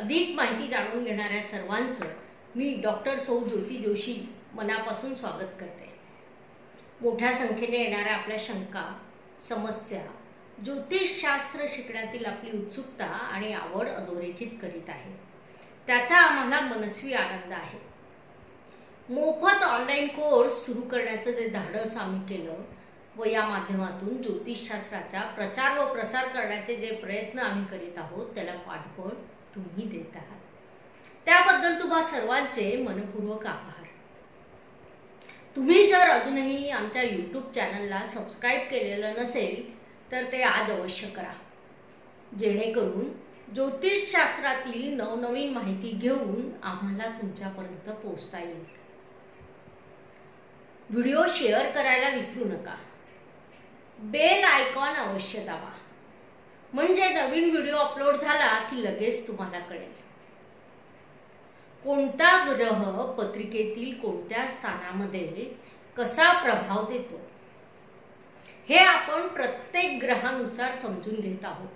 अधिक माहिती जाणून घेणाऱ्या सर्वांचं मी डॉक्टर सौ ज्योती जोशी मनापासून स्वागत करते. मोठ्या संख्येने येणाऱ्या आपल्या शंका समस्या ज्योतिषशास्त्र शिकण्यातील आपली उत्सुकता आणि आवड अधोरेखित करीत आहे. त्याचा आम्हाला मनस्वी आनंद आहे. मोफत ऑनलाईन कोर्स सुरू करण्याचं जे धाडस आम्ही केलं व या माध्यमातून ज्योतिषशास्त्राचा प्रचार व प्रसार करण्याचे जे प्रयत्न आम्ही करीत आहोत त्याला पाठबळ तुम्ही देत आहात. त्याबद्दल तुम्हा सर्वांचे मनपूर्वक आभार. तुम्ही जर अजूनही आमच्या यूट्यूब चॅनलला सबस्क्राईब केलेलं नसेल तर ते आज अवश्य करा. जेणेकरून ज्योतिषशास्त्रातील नवनवीन माहिती घेऊन आम्हाला तुमच्यापर्यंत पोहोचता येईल. व्हिडिओ शेअर करायला विसरू नका. बेल आयकॉन अवश्य दाबा. म्हणजे नवीन व्हिडिओ अपलोड झाला की लगेच तुम्हाला कळेल. कोणता ग्रह पत्रिकेतील कोणत्या स्थानामध्ये कसा प्रभाव देतो? हे आपण प्रत्येक ग्रहानुसार समजून घेत आहोत.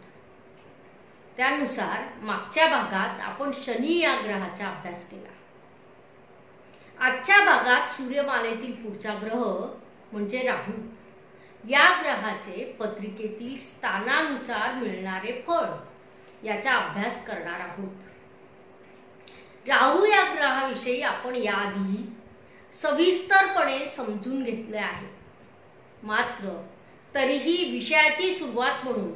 त्यानुसार मागच्या भागात आपण शनी या ग्रहाचा अभ्यास केला. आजच्या भागात सूर्यमालेतील पुढचा ग्रह म्हणजे राहू. या ग्रहाचे पत्रिकेतील स्थानानुसार मिळणारे फळ याचा अभ्यास करणार आहोत. राहू या ग्रहाविषयी आपण याआधी सविस्तरपणे समजून घेतले आहे. मात्र तरीही विषयाची सुरुवात म्हणून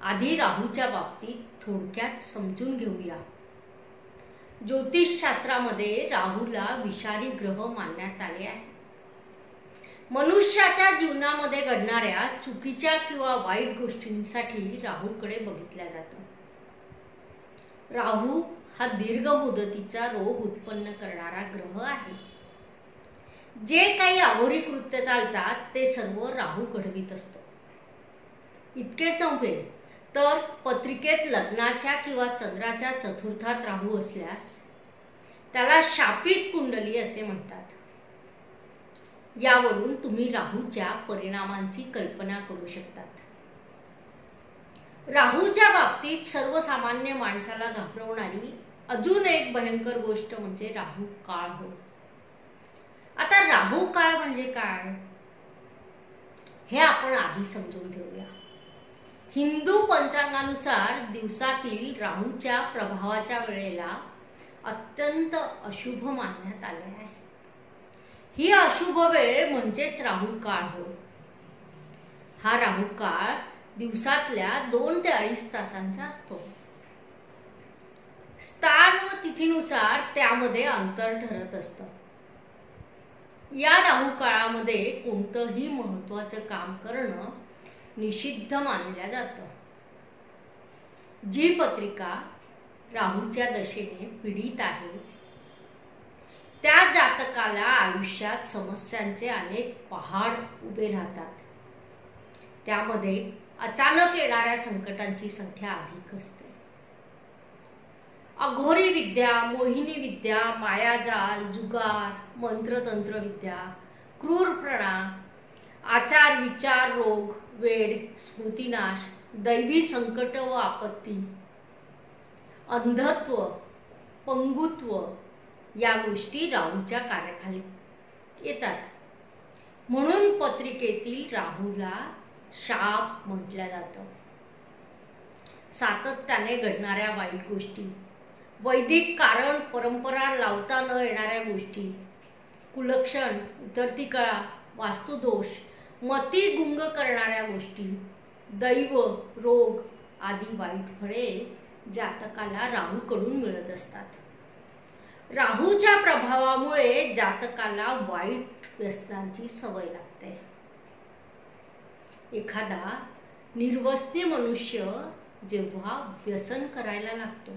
आधी राहूच्या बाबतीत थोडक्यात समजून घेऊया. ज्योतिषशास्त्रामध्ये राहूला विषारी ग्रह मानण्यात आले आहे मनुष्याच्या जीवनामध्ये घडणाऱ्या चुकीच्या किंवा वाईट गोष्टींसाठी राहूकडे बघितल्या जातं. राहू हा दीर्घ मुदतीचा रोग उत्पन्न करणारा ग्रह आहे. जे काही अघोरी कृत्य चालतात ते सर्व राहू घडवीत असतो. इतकेच नव्हे तर पत्रिकेत लग्नाच्या किंवा चंद्राच्या चतुर्थात राहू असल्यास त्याला शापित कुंडली असे म्हणतात. यावरून तुम्ही राहूच्या परिणामांची कल्पना करू शकतात. राहूच्या बाबतीत सर्वसामान्य माणसाला घाबरवणारी अजून एक भयंकर गोष्ट म्हणजे राहू काळ हो. आता राहू काळ म्हणजे काय? हे आपण आधी समजून घेऊया. हिंदू पंचांगानुसार दिवसातील राहूच्या प्रभावाच्या वेळेला अत्यंत अशुभ मानण्यात आले आहे. ही अशुभ वेळ म्हणजेच राहू काळ हो. हा राहू काळ दिवसातल्या दोन ते अडीच तासांचा असतो. स्थान व तिथीनुसार त्यामध्ये अंतर ठरत असतं. या राहू काळामध्ये कोणतंही महत्वाचं काम करणं निषिद्ध मानल्या जातं. जी पत्रिका राहूच्या दशेने पीडित आहे त्या जातकाला आयुष्यात समस्यांचे अनेक पहाड उभे राहतात. त्यामध्ये अचानक येणाऱ्या संकटांची संख्या अधिक असते. अघोरी विद्या मोहिनी विद्या मायाजाल जुगार मंत्रतंत्र विद्या क्रूरपणा आचार विचार रोग वेड स्मृतिनाश दैवी संकट व आपत्ती अंधत्व पंगुत्व या गोष्टी राहूच्या कार्याखाली येतात. म्हणून पत्रिकेतील राहूला शाप म्हटल्या जातं. सातत्याने घडणाऱ्या वाईट गोष्टी वैदिक कारण परंपरा लावता न येणाऱ्या गोष्टी कुलक्षण उतरती कळा वास्तुदोष मती गुंग करणाऱ्या गोष्टी दैव रोग आदी वाईट फळे जातकाला राहूकडून मिळत असतात. राहूच्या प्रभावामुळे जातकाला वाईट व्यसनांची सवय लागते. एखादा निर्वस्ती मनुष्य जेव्हा व्यसन करायला लागतो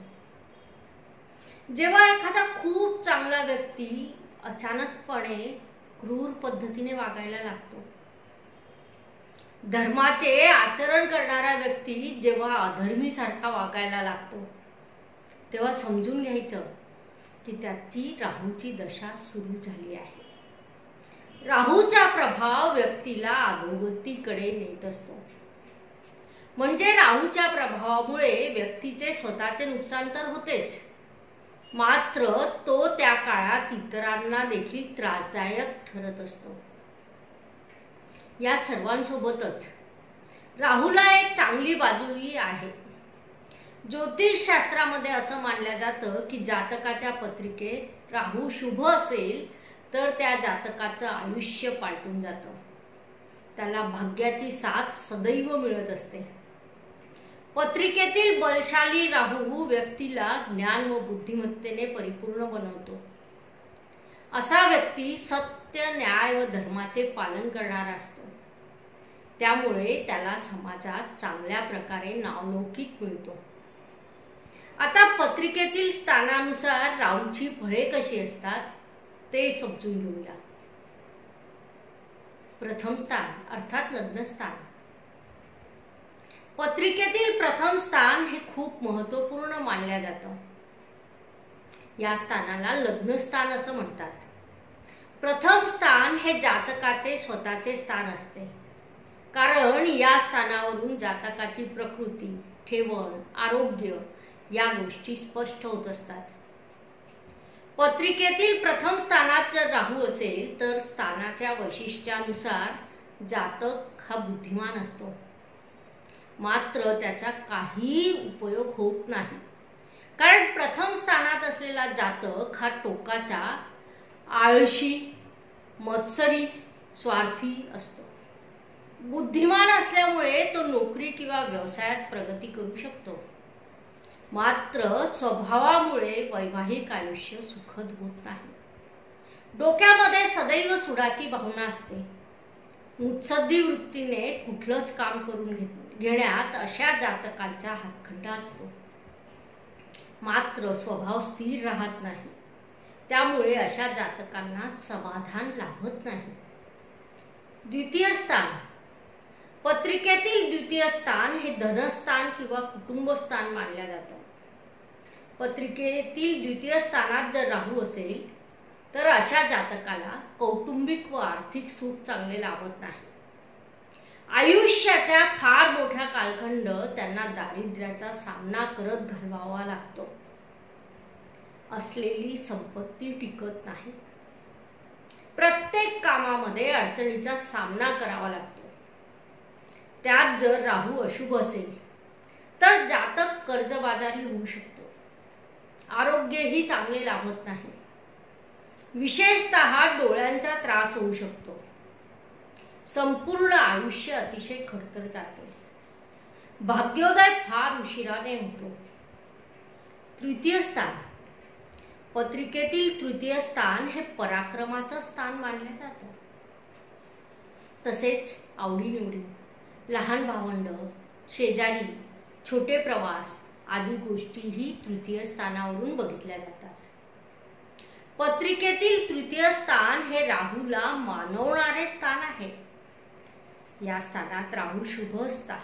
जेव्हा एखादा खूप चांगला व्यक्ती अचानकपणे क्रूर पद्धतीने वागायला लागतो. धर्माचे आचरण करणारा व्यक्ती जेव्हा अधर्मीसारखा वागायला लागतो तेव्हा समजून घ्यायचं की त्याची राहूची दशा सुरू झाली आहे. राहूचा प्रभाव व्यक्तीला अधोगतीकडे नेत असतो. म्हणजे राहूच्या प्रभावामुळे व्यक्तीचे स्वतःचे नुकसान तर होतेच. मात्र तो त्या काळात इतरांना देखील त्रासदायक ठरत असतो. या सर्वांसोबतच राहूला एक चांगली बाजूही आहे. ज्योतिषशास्त्रामध्ये असं मानलं जातं की जातकाच्या पत्रिकेत राहू शुभ असेल तर त्या जातकाचं आयुष्य पालटून जातं. त्याला भाग्याची साथ सदैव मिळत असते. पत्रिकेतील बलशाली राहू व्यक्तीला ज्ञान व बुद्धिमत्तेने परिपूर्ण बनवतो. असा व्यक्ती सत्य न्याय व धर्माचे पालन करणारा असतो. त्यामुळे त्याला समाजात चांगल्या प्रकारे नावलौकिक मिळतो. आता पत्रिकेतील स्थानानुसार राहूची फळे कशी असतात ते समजून घेऊया. प्रथम स्थान अर्थात लग्नस्थान पत्रिकेतील प्रथम स्थान हे खूप महत्त्वपूर्ण मानल्या जातं. या स्थानाला लग्नस्थान असं म्हणतात. प्रथम स्थान हे जातकाचे स्वतःचे स्थान असते. कारण या स्थानावरून जातकाची प्रकृती ठेवण आरोग्य या गोष्टी स्पष्ट होत असतात. पत्रिकेतील प्रथम स्थानात जर राहू असेल तर स्थानाच्या वैशिष्ट्यानुसार जातक हा बुद्धिमान असतो. मात्र त्याचा काही उपयोग होत नाही. कारण प्रथम स्थानात असलेला जातक हा टोकाचा आळशी मत्सरी स्वार्थी असतो. बुद्धिमान असल्यामुळे तो नोकरी किंवा व्यवसायात प्रगती करू शकतो. मात्र स्वभावामुळे वैवाहिक आयुष्य सुखद होत नाही. डोक्यामध्ये सदैव सुडाची भावना असते. मुत्सद्दी वृत्तीने कुठलंच काम करून घेण्यात अशा जातकांचा हातखंडा असतो. मात्र स्वभाव स्थिर राहत नाही. त्यामुळे अशा जातकांना समाधान लाभत नाही. द्वितीय स्थान. पत्रिकेतील द्वितीय स्थान हे धनस्थान किंवा कुटुंबस्थान मानल्या जातं. पत्रिकेतील द्वितीय स्थानात जर राहू असेल तर अशा जातकाला कौटुंबिक व आर्थिक सुख चांगले लाभत नाही. आयुष्याच्या फार मोठा कालखंड त्यांना दारिद्र्याचा सामना करत घालवावा लागतो. असलेली संपत्ती टिकत नाही. प्रत्येक कामामध्ये अडचणीचा सामना करावा लागतो. त्यात जर राहू अशुभ असेल तर जातक कर्जबाजारी होऊ शकतो. आरोग्यही चांगले लाभत नाही. विशेषत डोळ्यांचा त्रास होऊ शकतो. संपूर्ण आयुष्य अतिशय खडतर जाते. भाग्योदय फार उशिराने होतो. तृतीय स्थान. पत्रिकेतील तृतीय स्थान हे पराक्रमाचं स्थान मानलं जातं. तसेच आवडीनिवडी लहान भावंड शेजारी छोटे प्रवास आदी गोष्टीही तृतीय स्थानावरून बघितल्या जातात. पत्रिकेतील तृतीय स्थान हे राहूला मानवणारे स्थान आहे. या स्थानात राहू शुभ असता.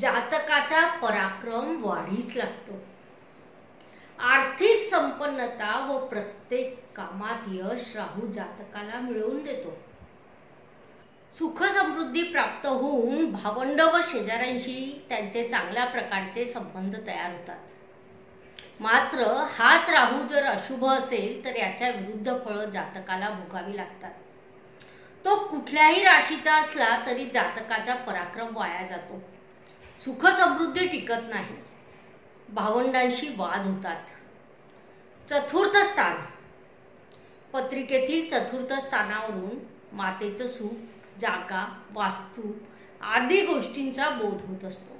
जातकाचा पराक्रम वाढीस लागतो. आर्थिक संपन्नता व प्रत्येक कामात यश राहू जातकाला मिळवून देतो. सुख समृद्धी प्राप्त होऊन भावंड व शेजाऱ्यांशी त्यांचे चांगल्या प्रकारचे संबंध तयार होतात. मात्र हाच राहू जर अशुभ असेल तर याच्या विरुद्ध फळं जातकाला भोगावी लागतात. तो कुठल्याही राशीचा असला तरी जातकाचा पराक्रम वाया जातो. सुख समृद्धी टिकत नाही. भावंडांशी वाद होतात. चतुर्थ स्थान. पत्रिकेतील चतुर्थ स्थानावरून मातेचं सुख जागा वास्तू आदी गोष्टींचा बोध होत असतो.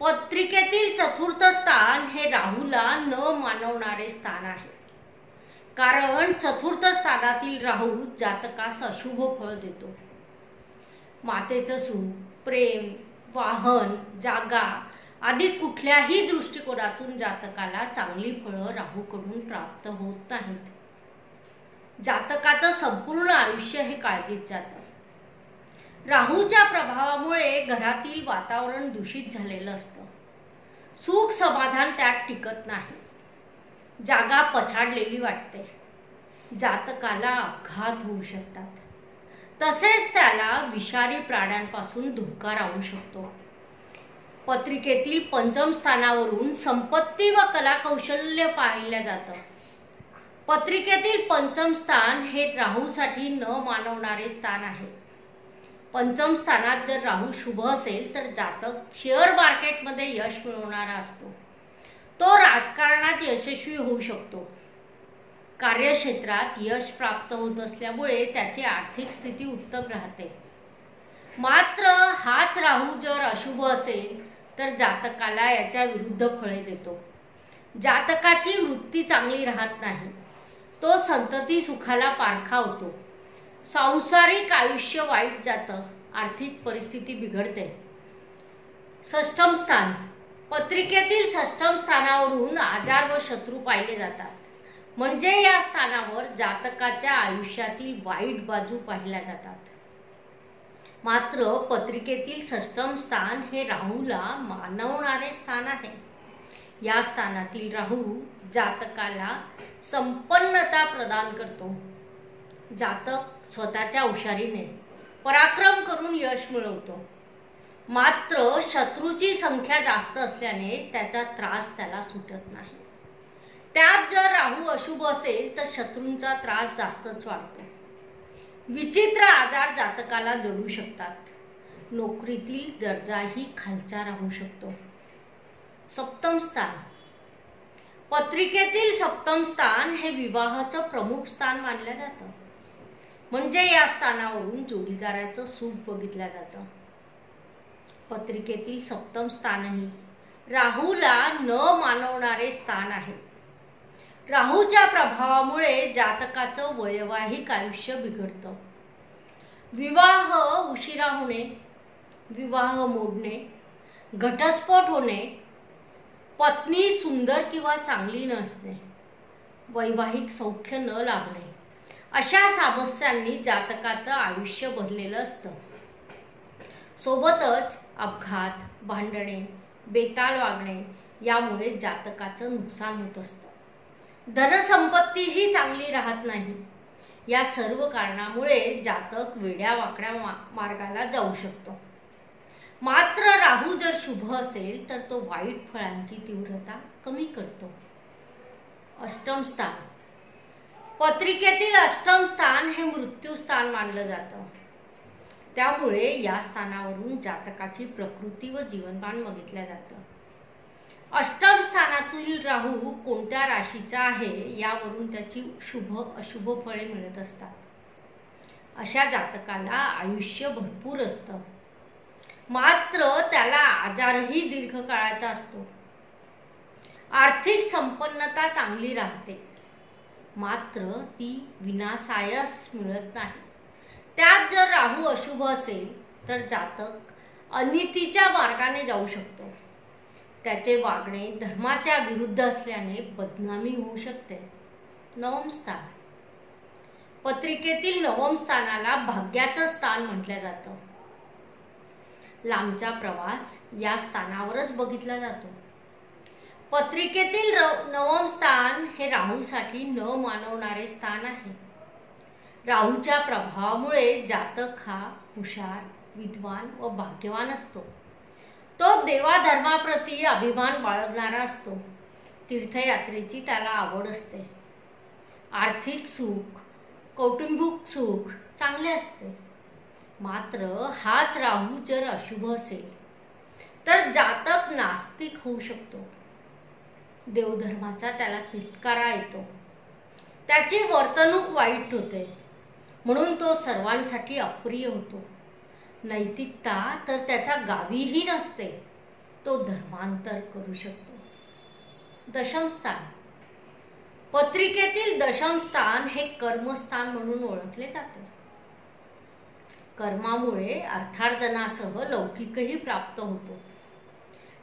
पत्रिकेतील चतुर्थ स्थान हे राहूला न मानवणारे स्थान आहे. कारण चतुर्थ स्थानातील राहू जातकास अशुभ फळ देतो. मातेचं सुख प्रेम वाहन जागा आदी कुठल्याही दृष्टिकोनातून जातकाला चांगली फळं राहूकडून प्राप्त होत नाहीत. जातकाचं संपूर्ण आयुष्य हे काळजीत जातं. राहूच्या प्रभावामुळे घरातील वातावरण दूषित झालेलं असतं. सुख समाधान त्यात टिकत नाही. जागा पछाडलेली वाटते. जातकाला अपघात होऊ शकतात. तसेच त्याला विषारी प्राण्यांपासून धोका राहू शकतो. पत्रिकेतील पंचम स्थानावरून संपत्ती व कलाकौशल्य पाहिलं जातं. पत्रिकेतील पंचम स्थान हे राहूसाठी न मानवणारे स्थान आहे. पंचम स्थानात जर राहू शुभ असेल तर जातक शेअर मार्केटमध्ये यश मिळवणारा असतो. तो राजकारणात यशस्वी होऊ शकतो. कार्यक्षेत्रात यश प्राप्त होत असल्यामुळे त्याची आर्थिक स्थिती उत्तम राहते. मात्र हाच राहू जर अशुभ असेल तर जातकाला याच्या विरुद्ध फळे देतो. जातकाची वृत्ती चांगली राहत नाही. तो संतती सुखाला पारखा होतो. सांसारिक आयुष्य वाईट जातं आर्थिक परिस्थिती बिघडते. सष्टम स्थान. पत्रिकेतील सष्टम स्थानावरून आजार व शत्रू पाहिले जातात. म्हणजे या स्थानावर जातकाच्या आयुष्यातील वाईट बाजू पाहिल्या जातात. मात्र पत्रिकेतील सष्टम स्थान हे राहूला मानवणारे स्थान आहे. या स्थानातील राहू जातकाला संपन्नता प्रदान करतो. जातक स्वतःच्या हुशारीने पराक्रम करून यश मिळवतो. मात्र शत्रूची संख्या जास्त असल्याने त्याचा त्रास त्याला सुटत नाही. त्यात जर राहू अशुभ असेल तर शत्रूंचा त्रास जास्तच वाढतो. विचित्र आजार जातकाला जडू शकतात. नोकरीतील दर्जाही खालचा राहू शकतो. सप्तम स्थान. पत्रिकेतील सप्तम स्थान हे विवाहाचं प्रमुख स्थान मानलं जातं. म्हणजे या स्थानावरून जोडीदाराचं सुख बघितलं जातं. पत्रिकेतील सप्तम स्थानही राहूला न मानवणारे स्थान आहे. राहूच्या प्रभावामुळे जातकाचं वैवाहिक आयुष्य बिघडतं. विवाह उशिरा होणे विवाह मोडणे घटस्फोट होणे पत्नी सुंदर किंवा चांगली नसणे वैवाहिक सौख्य न लाभणे अशा समस्यांनी जातकाचं आयुष्य भरलेलं असतं. सोबतच अपघात भांडणे बेताल वागणे यामुळे जातकाचं नुकसान होत असतं. धनसंपत्तीही चांगली राहत नाही. या सर्व कारणामुळे जातक वेड्या वाकड्या मार्गाला जाऊ शकतो. मात्र राहू जर शुभ असेल तर तो वाईट फळांची तीव्रता कमी करतो. अष्टम स्थान. पत्रिकेतील अष्टम स्थान हे मृत्यू स्थान मानलं जातं. त्यामुळे या स्थानावरून जातकाची प्रकृती व जीवनमान बघितलं जातं. अष्टम स्थानातील राहू कोणत्या राशीचा आहे यावरून त्याची शुभ अशुभ फळे मिळत असतात. अशा जातकाला आयुष्य भरपूर असतं. मात्र त्याला आजारही दीर्घकाळाचा असतो. आर्थिक संपन्नता चांगली राहते. मात्र ती विनासायस मिळत नाही. त्यात जर राहू अशुभ असेल तर जातक अनितीच्या मार्गाने जाऊ शकतो. त्याचे वागणे धर्माच्या विरुद्ध असल्याने बदनामी होऊ शकते. नवम स्थान. पत्रिकेतील नवम स्थानाला भाग्याचं स्थान म्हटलं जातं. लांबचा प्रवास या स्थानावरच बघितला जातो. पत्रिकेतील नवम स्थान हे राहूसाठी न मानवणारे स्थान आहे. राहूच्या प्रभावामुळे जातक हा हुशार विद्वान व भाग्यवान असतो. तो देवाधर्माप्रती अभिमान बाळगणारा असतो. तीर्थयात्रेची त्याला आवड असते. आर्थिक सुख कौटुंबिक सुख चांगले असते. मात्र हाच राहू जर अशुभ असेल तर जातक नास्तिक होऊ शकतो. देवधर्माचा त्याला तिटकारा येतो. त्याची वर्तणूक वाईट होते म्हणून तो सर्वांसाठी अप्रिय होतो. नैतिकता तर त्याच्या गावीही नसते तो धर्मांतर करू शकतो. दशमस्थान पत्रिकेतील दशमस्थान हे कर्मस्थान म्हणून ओळखले जाते. कर्मामुळे अर्थार्जनासह लौकिकही प्राप्त होतो.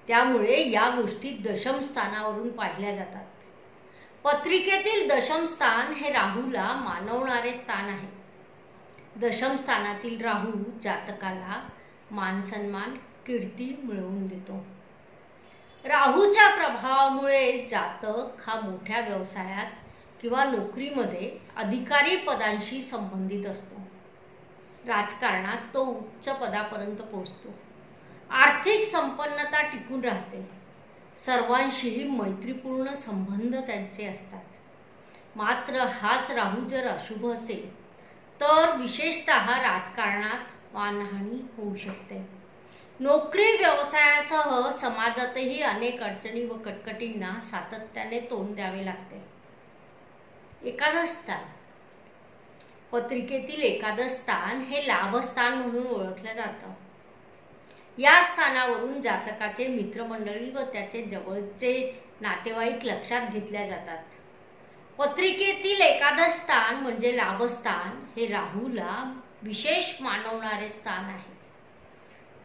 त्यामुळे या गोष्टी दशम स्थानावरून पाहिल्या जातात. पत्रिकेतील दशम स्थान हे राहूला मानवणारे स्थान आहे. दशम स्थानातील राहू जातकाला मानसन्मान कीर्ती मिळवून देतो. राहूच्या प्रभावामुळे जातक हा मोठ्या व्यवसायात किंवा नोकरीमध्ये अधिकारी पदांशी संबंधित असतो. राजकारणात तो उच्च पदापर्यंत पोहोचतो. आर्थिक संपन्नता टिकून राहते. सर्वांशीही मैत्रीपूर्ण संबंध त्यांचे असतात. मात्र हाच राहू जर अशुभ असेल तर विशेषत राजकारणात मानहानी होऊ शकते. नोकरी व्यवसायासह समाजातही अनेक अडचणी व कटकटींना सातत्याने तोंड द्यावे लागते. एकादश स्थान. पत्रिकेतील एकादश स्थान हे लाभस्थान म्हणून ओळखलं जातं. या स्थानावरून जातकाचे मित्रमंडळी व त्याचे जवळचे नातेवाईक लक्षात घेतल्या जातात. पत्रिकेतील एखादं स्थान म्हणजे लाभस्थान हे राहूला विशेष मानवणारे स्थान आहे.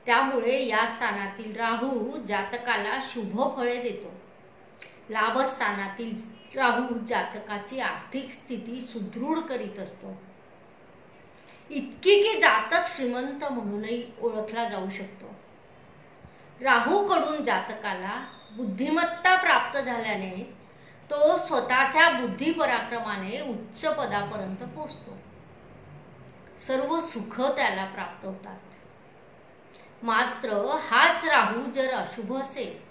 त्यामुळे या स्थानातील राहू जातकाला शुभ फळे देतो. लाभस्थानातील राहू जातकाची आर्थिक स्थिती सुदृढ करीत असतो. इतकी की जातक श्रीमंत म्हणूनही ओळखला जाऊ शकतो. राहूकडून जातकाला बुद्धिमत्ता प्राप्त झाल्याने तो स्वतःच्या बुद्धी पराक्रमाने उच्च पदापर्यंत पोचतो. सर्व सुख त्याला प्राप्त होतात. मात्र हाच राहू जर अशुभ असेल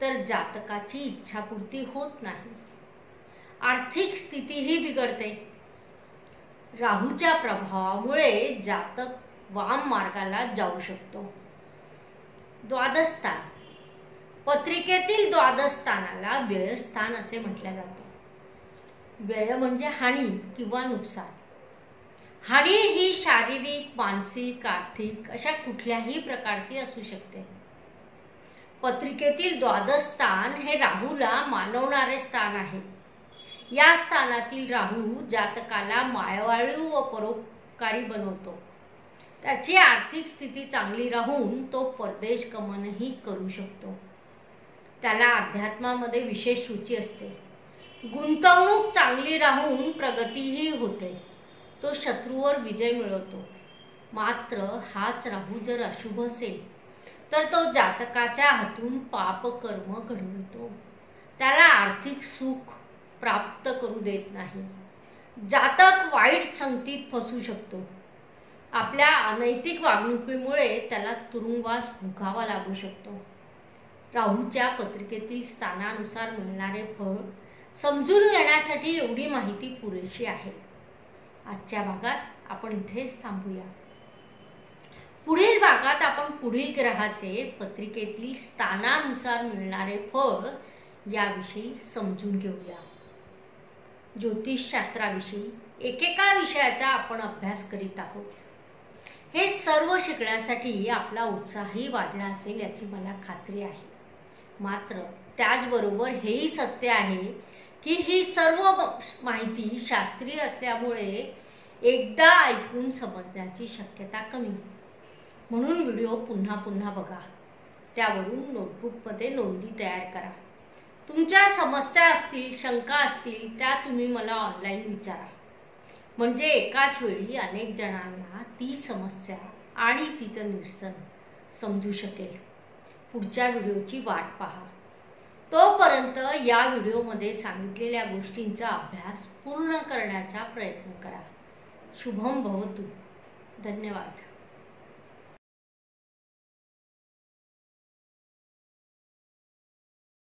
तर जातकाची इच्छापूर्ती होत नाही. आर्थिक स्थितीही बिघडते. राहूच्या प्रभावामुळे जातक वाम मार्गाला जाऊ शकतो. द्वादस्थान पत्रिकेतील द्वादस्थानाला व्ययस्थान असे म्हटले जाते. व्यय म्हणजे हानी किंवा नुकसान. हानी ही शारीरिक मानसिक आर्थिक अशा कुठल्याही प्रकारची असू शकते. पत्रिकेतील द्वादस्थान हे राहूला मानवणारे स्थान आहे. या स्थानातील राहू जातकाला माळवाळू व परोपकारी बनवतो. त्याची आर्थिक स्थिती चांगली राहून तो परदेश गमनही करू शकतो. त्याला अध्यात्मामध्ये विशेष रुची असते. गुंतवणूक चांगली राहून प्रगतीही होते. तो शत्रूवर विजय मिळवतो. मात्र हाच राहू जर अशुभ असेल तर तो जातकाच्या हातून पापकर्म घडवतो. त्याला आर्थिक सुख प्राप्त करू देत नाही. जातक वाईट संगतीत फसू शकतो. आपल्या अनैतिक वागणुकीमुळे त्याला तुरुंगवास भोगावा लागू शकतो. राहूच्या पत्रिकेतील स्थानानुसार मिळणारे फळ समजून घेण्यासाठी एवढी माहिती पुरेशी आहे. आजच्या भागात आपण इथेच थांबूया. पुढील भागात आपण पुढील ग्रहाचे पत्रिकेतील स्थानानुसार मिळणारे फळ याविषयी समजून घेऊया. ज्योतिषशास्त्राविषयी एकेका विषयाचा आपण अभ्यास करीत आहोत. हे सर्व शिकण्यासाठी आपला उत्साहही वाढला असेल याची मला खात्री आहे. मात्र त्याचबरोबर हेही सत्य आहे की ही सर्व माहिती शास्त्रीय असल्यामुळे एकदा ऐकून समजण्याची शक्यता कमी म्हणून व्हिडिओ पुन्हा पुन्हा बघा. त्यावरून नोटबुकमध्ये नोंदी तयार करा. तुमच्या समस्या असतील शंका असतील त्या तुम्ही मला ऑनलाईन विचारा. म्हणजे एकाच वेळी अनेक जणांना ती समस्या आणि तिचं निरसन समजू शकेल. पुढच्या व्हिडिओची वाट पहा. तोपर्यंत या व्हिडिओमध्ये सांगितलेल्या गोष्टींचा अभ्यास पूर्ण करण्याचा प्रयत्न करा. शुभम भवतु. धन्यवाद.